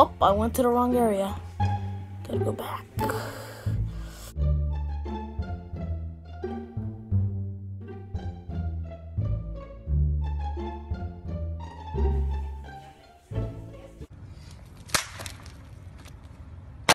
Oh, I went to the wrong area. Gotta go back.